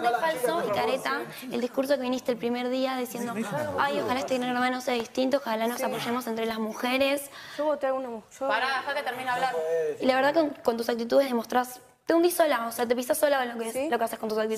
falso y careta el discurso que viniste el primer día diciendo, ay, ojalá este gran hermano sea distinto, ojalá nos apoyemos entre las mujeres. Yo voté a una mujer. Pará, deja que termine de hablar. Y la verdad que con tus actitudes demostrás, te hundís sola, o sea, te pisás sola con lo que, lo que haces con tus actitudes.